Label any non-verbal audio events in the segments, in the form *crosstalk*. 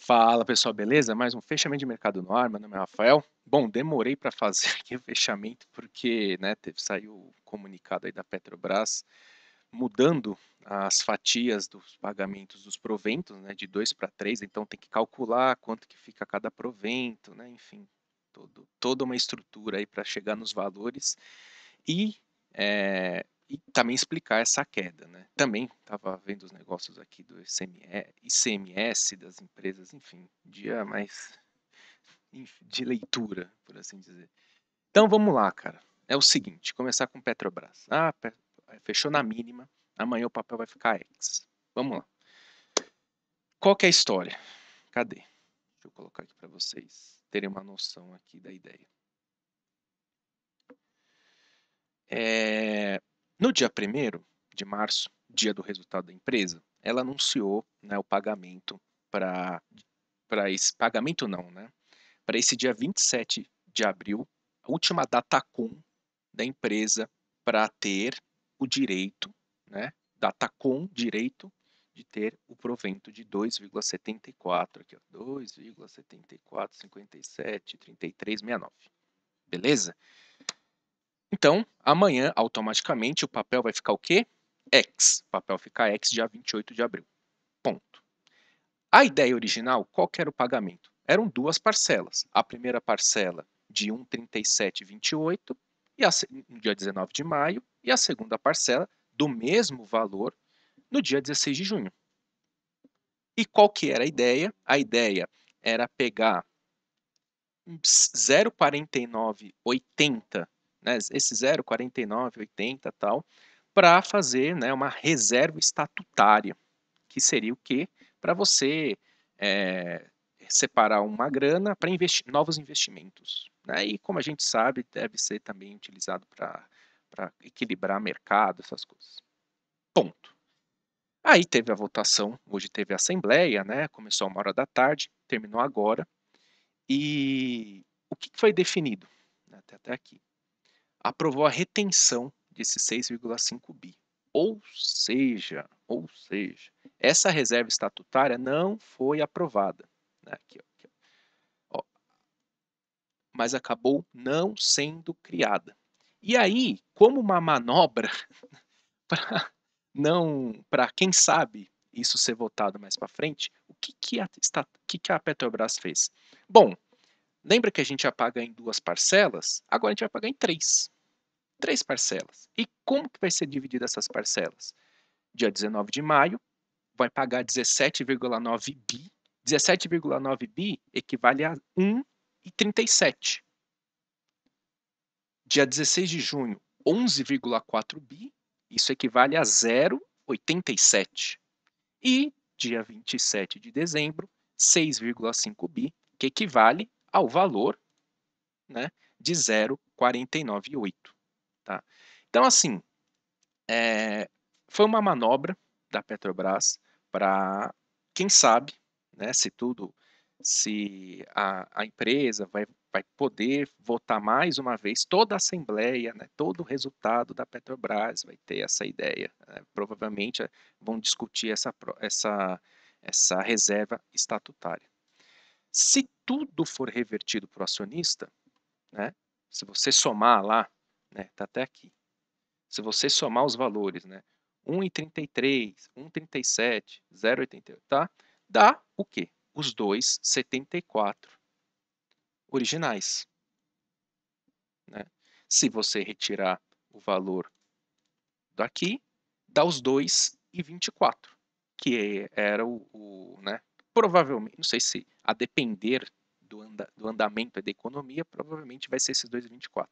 Fala pessoal, beleza? Mais um fechamento de mercado no ar. Meu nome é Rafael. Bom, demorei para fazer *laughs* aqui o fechamento porque né, teve, saiu o comunicado aí da Petrobras mudando as fatias dos pagamentos dos proventos, né, de 2 para 3, então tem que calcular quanto que fica cada provento, né, enfim, todo, toda uma estrutura aí para chegar nos valores e é, e também explicar essa queda. Né? Também estava vendo os negócios aqui do ICMS das empresas, enfim, dia mais de leitura, por assim dizer. Então vamos lá, cara. É o seguinte, começar com Petrobras. Ah, fechou na mínima, amanhã o papel vai ficar X. Vamos lá. Qual que é a história? Cadê? Deixa eu colocar aqui para vocês terem uma noção aqui da ideia. É, no dia 1 de março, dia do resultado da empresa, ela anunciou né, o pagamento para esse pagamento não, né? Para esse dia 27 de abril, a última data com da empresa para ter o direito, né? Data com direito de ter o provento de 2,74 aqui, 2,74 57 33 69. Beleza? Então, amanhã, automaticamente, o papel vai ficar o quê? X. O papel fica X dia 28 de abril. Ponto. A ideia original, qual era o pagamento? Eram duas parcelas. A primeira parcela de 1,3728 e a, no dia 19 de maio, e a segunda parcela do mesmo valor no dia 16 de junho. E qual que era a ideia? A ideia era pegar 0,4980 né, esse 0, 49, 80 tal, para fazer né, uma reserva estatutária, que seria o quê? Para você é, separar uma grana para investi novos investimentos. Né? E como a gente sabe, deve ser também utilizado para equilibrar mercado, essas coisas. Ponto. Aí teve a votação, hoje teve a assembleia, né? Começou uma hora da tarde, terminou agora. E o que foi definido? Até, até aqui aprovou a retenção desse 6,5 bi. Ou seja, ou seja, essa reserva estatutária não foi aprovada. Né? Aqui, aqui, ó. Mas acabou não sendo criada. E aí, como uma manobra *laughs* para não, para quem sabe isso ser votado mais para frente, o que que a, que que a Petrobras fez? Bom, lembra que a gente ia pagar em duas parcelas? Agora a gente vai pagar em três três parcelas. E como que vai ser dividida essas parcelas? Dia 19 de maio, vai pagar 17,9 bi. 17,9 bi equivale a 1,37. Dia 16 de junho, 11,4 bi. Isso equivale a 0,87. E dia 27 de dezembro, 6,5 bi, que equivale ao valor né, de 0,498. Tá? Então, assim, é, foi uma manobra da Petrobras para, quem sabe, né, se tudo, se a, a empresa vai, vai poder votar mais uma vez toda a Assembleia, né, todo o resultado da Petrobras vai ter essa ideia. Né, provavelmente é, vão discutir essa, essa, essa reserva estatutária. Se tudo for revertido para o acionista, né, se você somar lá né? Tá até aqui. Se você somar os valores, né? 1,33, 1,37, 0,88, tá? Dá o quê? Os 2,74 originais. Né? Se você retirar o valor daqui, dá os 2,24, que era o, o, né? Provavelmente, não sei se a depender do, anda, do andamento da economia, provavelmente vai ser esses 2,24.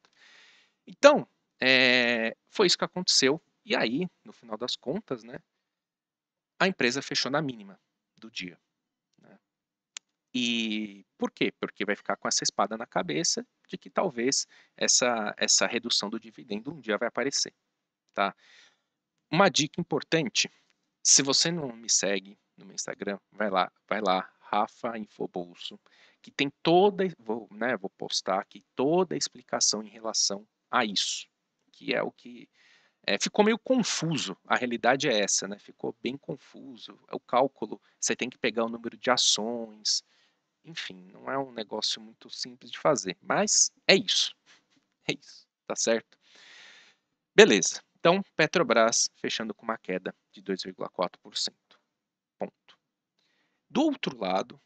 Então, é, foi isso que aconteceu. E aí, no final das contas, né, a empresa fechou na mínima do dia. Né? E por quê? Porque vai ficar com essa espada na cabeça de que talvez essa, essa redução do dividendo um dia vai aparecer. Tá? Uma dica importante, se você não me segue no meu Instagram, vai lá, vai lá, Rafa Infobolso, que tem toda, vou, né, vou postar aqui toda a explicação em relação a isso, que é o que é, ficou meio confuso. A realidade é essa, né? Ficou bem confuso. O cálculo, você tem que pegar o número de ações. Enfim, não é um negócio muito simples de fazer. Mas é isso. *laughs* É isso, tá certo? Beleza. Então, Petrobras fechando com uma queda de 2,4%. Ponto. Do outro lado,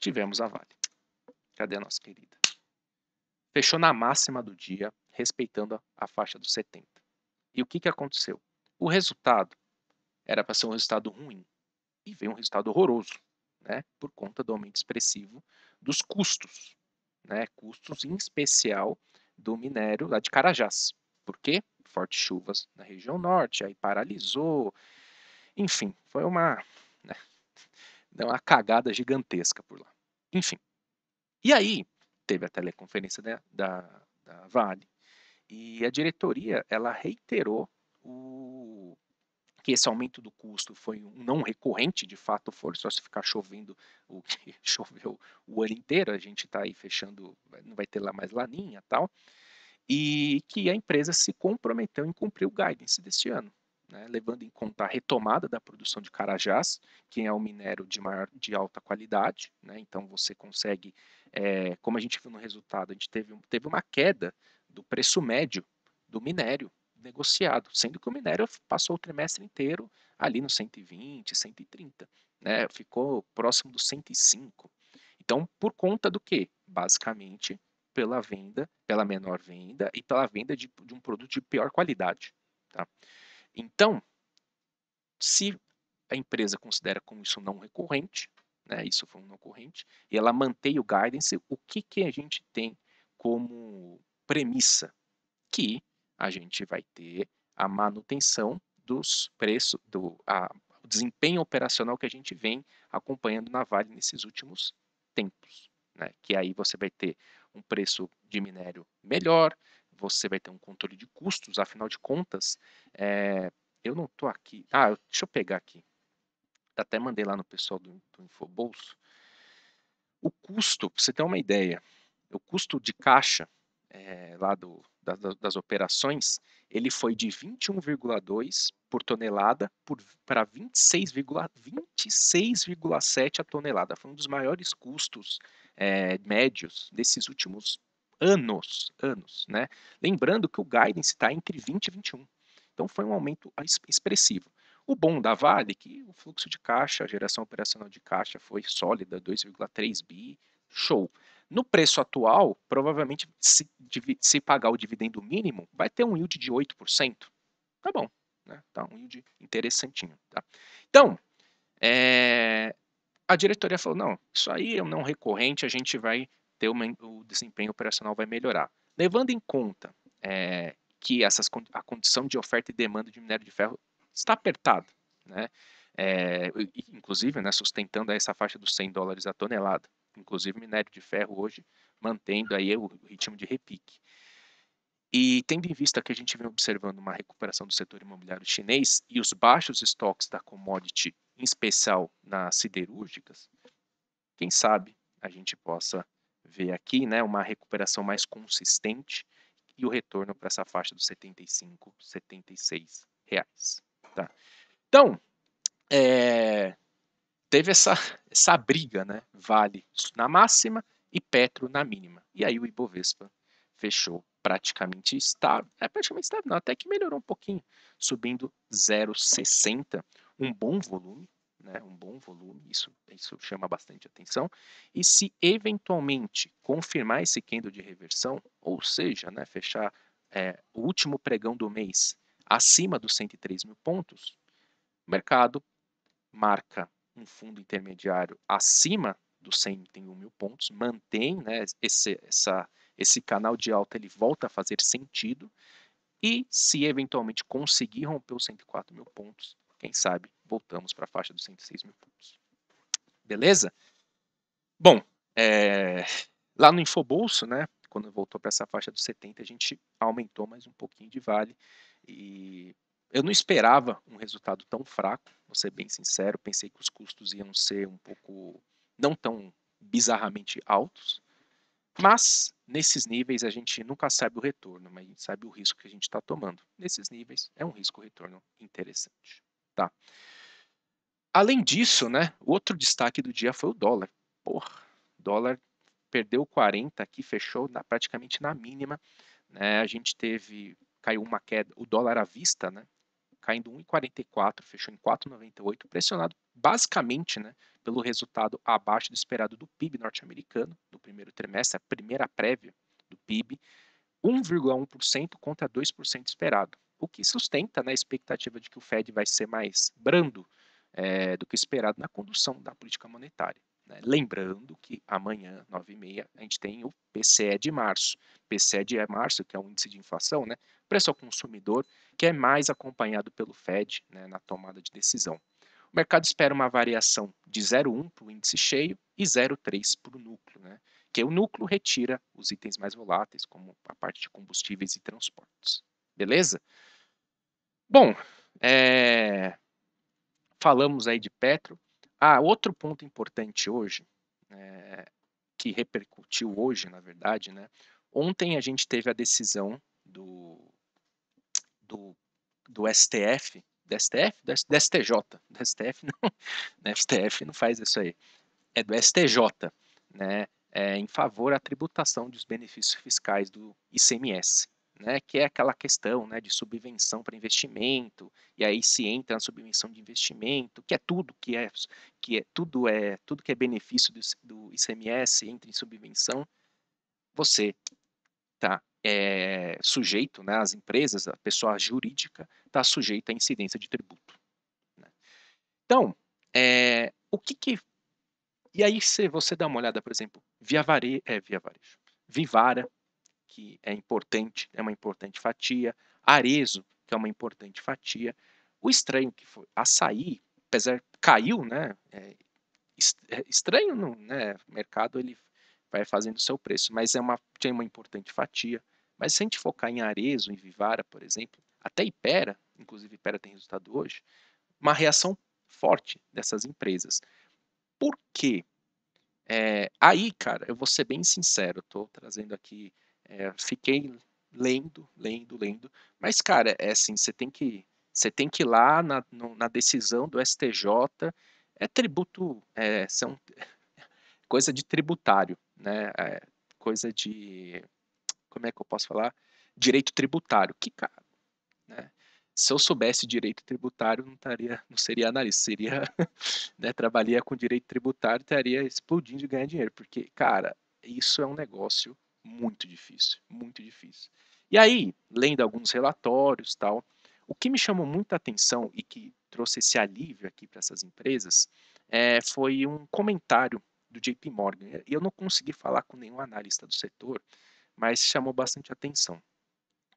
tivemos a Vale. Cadê a nossa querida? Fechou na máxima do dia, respeitando a faixa dos 70. E o que, que aconteceu? O resultado era para ser um resultado ruim e veio um resultado horroroso, né? Por conta do aumento expressivo dos custos, né? Custos em especial do minério lá de Carajás. Por quê? Fortes chuvas na região norte, aí paralisou. Enfim, foi uma? Deu uma cagada gigantesca por lá. Enfim. E aí, teve a teleconferência da, da, da Vale, e a diretoria ela reiterou o, que esse aumento do custo foi um não recorrente, de fato for só se ficar chovendo o que *laughs* choveu o ano inteiro, a gente está aí fechando, não vai ter lá mais laninha tal, e que a empresa se comprometeu em cumprir o guidance deste ano, né, levando em conta a retomada da produção de Carajás, que é um minério de, maior, de alta qualidade, né, então você consegue, é, como a gente viu no resultado, a gente teve, teve uma queda do preço médio do minério negociado, sendo que o minério passou o trimestre inteiro ali no 120, 130, né? Ficou próximo dos 105. Então, por conta do que? Basicamente, pela venda, pela menor venda e pela venda de, de um produto de pior qualidade. Tá? Então, se a empresa considera como isso não recorrente, né, isso foi um não recorrente, e ela mantém o guidance, o que, que a gente tem como premissa que a gente vai ter a manutenção dos preços, do a, o desempenho operacional que a gente vem acompanhando na Vale nesses últimos tempos. Né? Que aí você vai ter um preço de minério melhor, você vai ter um controle de custos, afinal de contas, é, eu não estou aqui. Ah, deixa eu pegar aqui. Até mandei lá no pessoal do, do Infobolso. O custo, para você ter uma ideia, o custo de caixa é, lá do, da, das operações, ele foi de 21,2 por tonelada para 26,7 26, a tonelada. Foi um dos maiores custos é, médios desses últimos anos, anos, né? Lembrando que o guidance está entre 20 e 21. Então foi um aumento expressivo. O bom da Vale, que o fluxo de caixa, a geração operacional de caixa foi sólida, 2,3 bi, show. No preço atual, provavelmente, se, se, pagar o dividendo mínimo, vai ter um yield de 8%. Tá bom, né? Tá um yield interessantinho. Tá? Então, é, a diretoria falou, não, isso aí é um não recorrente, a gente vai ter uma, o desempenho operacional vai melhorar. Levando em conta é, que essas, a condição de oferta e demanda de minério de ferro está apertada, né? É, inclusive né, sustentando essa faixa dos 100 dólares a tonelada inclusive minério de ferro hoje mantendo aí o ritmo de repique. E tendo em vista que a gente vem observando uma recuperação do setor imobiliário chinês e os baixos estoques da commodity, em especial nas siderúrgicas, quem sabe a gente possa ver aqui né, uma recuperação mais consistente e o retorno para essa faixa dos 75, 76 reais. Tá? Então, é, teve essa, essa briga, né? Vale na máxima e Petro na mínima. E aí o Ibovespa fechou praticamente estável, é praticamente estável, não, até que melhorou um pouquinho, subindo 0,60, um bom volume, né, um bom volume, isso, isso chama bastante atenção, e se eventualmente confirmar esse candle de reversão, ou seja, né, fechar é, o último pregão do mês acima dos 103 mil pontos, o mercado marca um fundo intermediário acima dos 101 mil pontos, mantém né, esse, essa, esse canal de alta, ele volta a fazer sentido, e se eventualmente conseguir romper os 104 mil pontos, quem sabe voltamos para a faixa dos 106 mil pontos. Beleza? Bom, é, lá no Infobolso, né, quando voltou para essa faixa dos 70, a gente aumentou mais um pouquinho de vale, e eu não esperava um resultado tão fraco, vou ser bem sincero, pensei que os custos iam ser um pouco não tão bizarramente altos, Mas nesses níveis a gente nunca sabe o retorno, mas a gente sabe o risco que a gente está tomando. Nesses níveis é um risco-retorno interessante. Tá? Além disso, né, outro destaque do dia foi o dólar. Porra, dólar perdeu 40 aqui, fechou na, praticamente na mínima. Né? A gente teve, caiu uma queda, o dólar à vista, né? caindo 1,44, fechou em 4,98, pressionado basicamente né, pelo resultado abaixo do esperado do PIB norte-americano no primeiro trimestre, a primeira prévia do PIB, 1,1% contra 2% esperado, o que sustenta né, a expectativa de que o Fed vai ser mais brando é, do que esperado na condução da política monetária. Né? Lembrando que amanhã, 9h30, a gente tem o PCE de março. PCE de março, que é o índice de inflação, né? preço ao consumidor, que é mais acompanhado pelo Fed né, na tomada de decisão. O mercado espera uma variação de 0,1 para o índice cheio e 0,3 para o núcleo, né? que o núcleo retira os itens mais voláteis, como a parte de combustíveis e transportes. Beleza? Bom, é... falamos aí de Petro. Ah, outro ponto importante hoje, é, que repercutiu hoje, na verdade, né? Ontem a gente teve a decisão do, do, do STF, do STF? Do, do STJ, do STF *laughs* não, né, STF não faz isso aí, é do STJ, né? É, em favor da tributação dos benefícios fiscais do ICMS né, que é aquela questão né, de subvenção para investimento, e aí se entra na subvenção de investimento, que é tudo que é, que é tudo é tudo que é benefício do, do ICMS entra em subvenção, você está é, sujeito, né, as empresas, a pessoa jurídica está sujeita à incidência de tributo. Né. Então, é, o que que e aí se você dá uma olhada, por exemplo, via, vare, é, via varejo, Vivara, que é importante, é uma importante fatia, Arezo, que é uma importante fatia. O estranho que foi açaí, apesar caiu, né? É, é estranho, no né? Mercado ele vai fazendo o seu preço, mas é uma tem uma importante fatia. Mas se a gente focar em Arezo, em Vivara, por exemplo, até Ipera, inclusive Ipera tem resultado hoje, uma reação forte dessas empresas. Por quê? É, aí, cara, eu vou ser bem sincero, estou trazendo aqui é, fiquei lendo, lendo, lendo. Mas, cara, é assim, você tem que. Você tem que ir lá na, no, na decisão do STJ. É tributo. É, são *laughs* coisa de tributário, né? É, coisa de. Como é que eu posso falar? Direito tributário. Que cara. Né? Se eu soubesse direito tributário, não, taria, não seria analista, seria. *laughs* né, trabalharia com direito tributário estaria explodindo de ganhar dinheiro. Porque, cara, isso é um negócio muito difícil, muito difícil. E aí, lendo alguns relatórios tal, o que me chamou muita atenção e que trouxe esse alívio aqui para essas empresas é, foi um comentário do JP Morgan. Eu não consegui falar com nenhum analista do setor, mas chamou bastante atenção.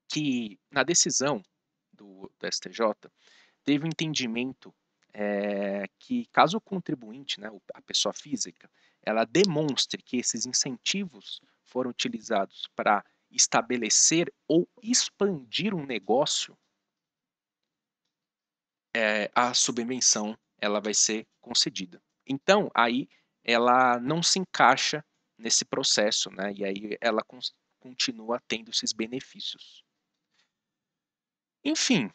Que na decisão do, do STJ, teve um entendimento é, que caso o contribuinte, né, a pessoa física, ela demonstre que esses incentivos foram utilizados para estabelecer ou expandir um negócio, é, a subvenção ela vai ser concedida. Então, aí ela não se encaixa nesse processo, né? E aí ela continua tendo esses benefícios. Enfim,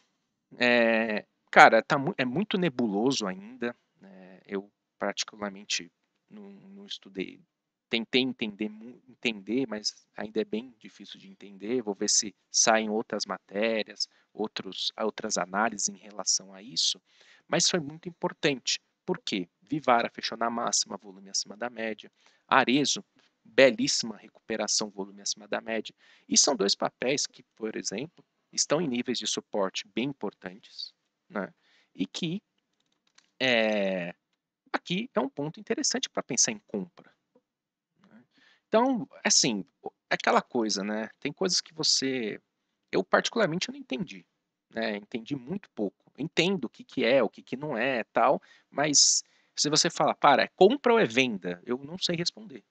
é, cara, tá, é muito nebuloso ainda. Né? Eu particularmente não, não estudei tentei entender, entender, mas ainda é bem difícil de entender. Vou ver se saem outras matérias, outros, outras análises em relação a isso. Mas foi muito importante. Por quê? Vivara fechou na máxima, volume acima da média. Arezo, belíssima recuperação, volume acima da média. E são dois papéis que, por exemplo, estão em níveis de suporte bem importantes, né? E que é, aqui é um ponto interessante para pensar em compra. Então, assim, é aquela coisa, né? Tem coisas que você. Eu, particularmente, eu não entendi. Né? Entendi muito pouco. Entendo o que, que é, o que, que não é tal, mas se você falar, para, é compra ou é venda? Eu não sei responder.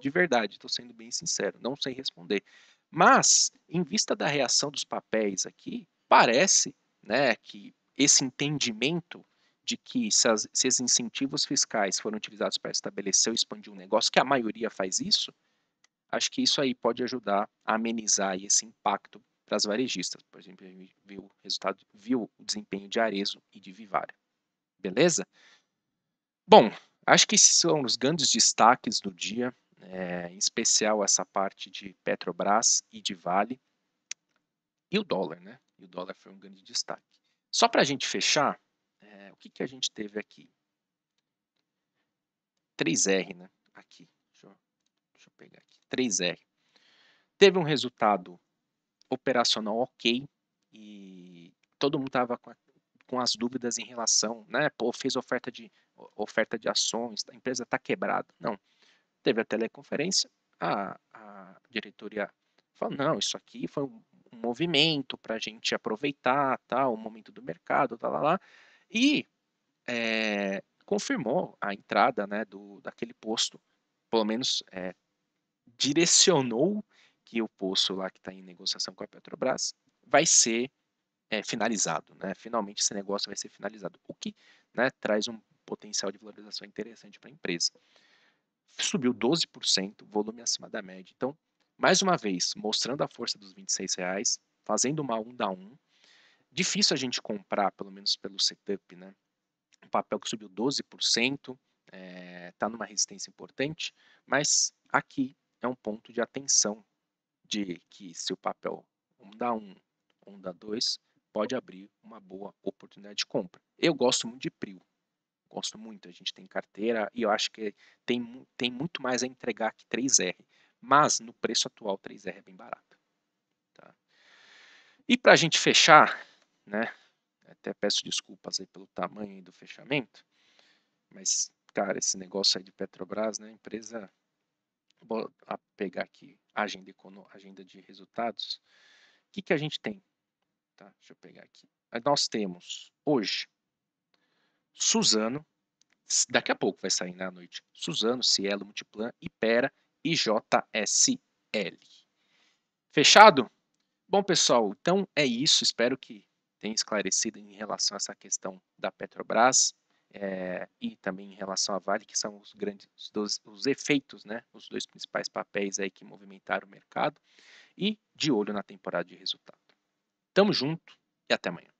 De verdade, estou sendo bem sincero, não sei responder. Mas, em vista da reação dos papéis aqui, parece né, que esse entendimento de que se, as, se esses incentivos fiscais foram utilizados para estabelecer ou expandir um negócio, que a maioria faz isso, acho que isso aí pode ajudar a amenizar esse impacto para as varejistas. Por exemplo, a gente viu o resultado, viu o desempenho de Arezo e de Vivara. Beleza? Bom, acho que esses são os grandes destaques do dia, é, em especial essa parte de Petrobras e de Vale. E o dólar, né? E o dólar foi um grande destaque. Só para a gente fechar, é, o que, que a gente teve aqui? 3R, né? Aqui. Deixa eu, deixa eu pegar aqui. 3R. Teve um resultado operacional ok e todo mundo estava com, com, as dúvidas em relação, né? Pô, fez oferta de, oferta de ações, a empresa está quebrada. Não. Teve a teleconferência, a, a diretoria falou, não, isso aqui foi um, um movimento para a gente aproveitar, tá, o momento do mercado, tá lá, lá. E é, confirmou a entrada né, do, daquele posto, pelo menos é, direcionou que o posto lá que está em negociação com a Petrobras vai ser é, finalizado, né? Finalmente esse negócio vai ser finalizado, o que né, traz um potencial de valorização interessante para a empresa. Subiu 12%, volume acima da média. Então, mais uma vez, mostrando a força dos 26 reais, fazendo uma 1 da 1. Difícil a gente comprar, pelo menos pelo setup, né? Um papel que subiu 12%, está é, numa resistência importante, mas aqui é um ponto de atenção de que se o papel 1 da 1, 1 da 2, pode abrir uma boa oportunidade de compra. Eu gosto muito de PRIO, gosto muito, a gente tem carteira e eu acho que tem, tem muito mais a entregar que 3R, mas no preço atual 3R é bem barato. Tá? E para a gente fechar, né, até peço desculpas aí pelo tamanho do fechamento, mas, cara, esse negócio aí de Petrobras, né, empresa, vou pegar aqui agenda, agenda de resultados, o que, que a gente tem? Tá, deixa eu pegar aqui. Nós temos hoje Suzano, daqui a pouco vai sair na noite, Suzano, Cielo, Multiplan, Ipera e JSL. Fechado? Bom, pessoal, então é isso. Espero que tenha esclarecido em relação a essa questão da Petrobras é, e também em relação à Vale, que são os grandes os, os efeitos, né, os dois principais papéis aí que movimentaram o mercado e de olho na temporada de resultado. Tamo junto e até amanhã.